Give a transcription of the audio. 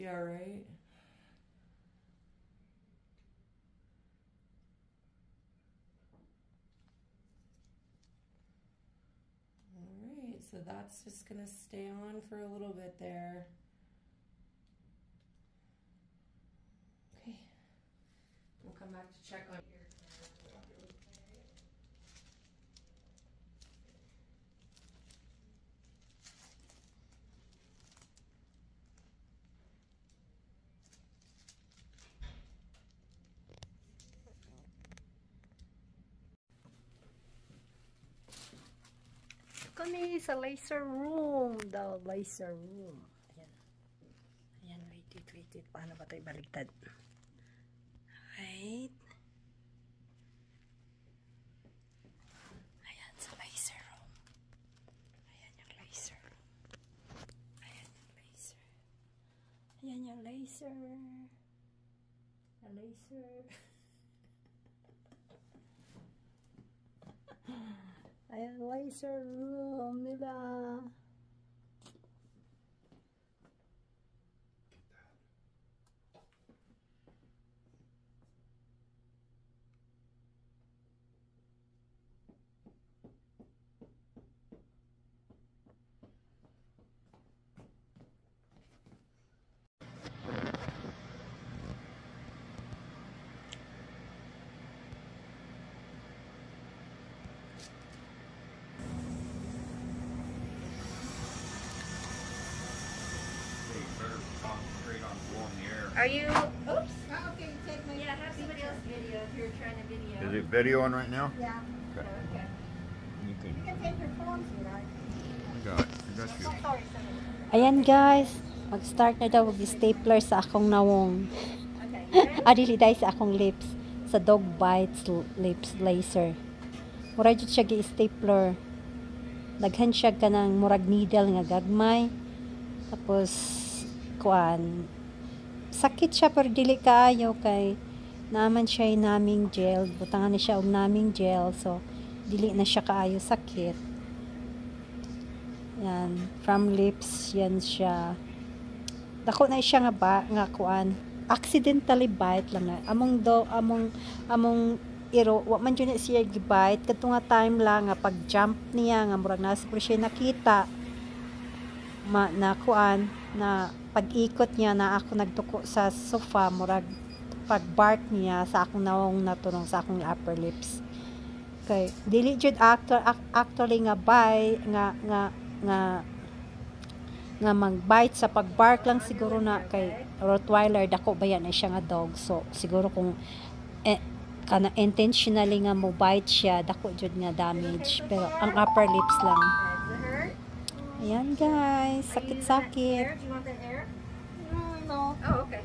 Yeah, right? Alright, so that's just going to stay on for a little bit there. Okay. We'll come back to check on Kami sa laser room. The laser room. Ayan. Ayan, wait, wait, wait, wait. Paano ba ito ibaligtad? Right. Ayan, sa laser room. Ayan yung laser room. Ayan yung laser. Ayan yung laser. The laser. 哎呀，我有点热，没啦。Are you, oops, oh, Okay, take my. yeah, have somebody else video if you're trying to video. Is it videoing right now? Yeah, Okay. Okay. You can. you can take your phone, sweetheart. I got it. I got you. Oh, sorry, sorry. Ayan guys, mag-start na daw mag-stapler sa akong nawong. Okay, Adili dahil sa akong lips. Sa dog bites lips laser. Mura jud siya gi-stapler. Daghan siya ka ng murag needle nga gagmay. Tapos, kuan, sakit siya pero dili kaayo kay naman siya yung naming gel. Butangan na siya og naming gel. So, dili na siya kaayo sakit. Yan. From lips, yan siya. Dako na siya nga ba, nga kuan. Accidentally bite lang na. Among do, among, among iro, wa man yun siya gibite. Kato nga time lang nga pag jump niya nga murag nasa siya nakita ma, na kuan na pag-ikot niya na ako nagtuko sa sofa murag pag bark niya sa akong nawong naturong sa akong upper lips. Kay dili jud actor ac- actually nga bite nga nga nga nga mag-bite sa pag-bark lang siguro na kay Rottweiler dako ba yan? Na siya nga dog. So siguro kung eh, kana intentionally nga mo bite siya dako jud nga damage. Pero ang upper lips lang? Ayan guys, sakit-sakit. No, no. Oh, okay.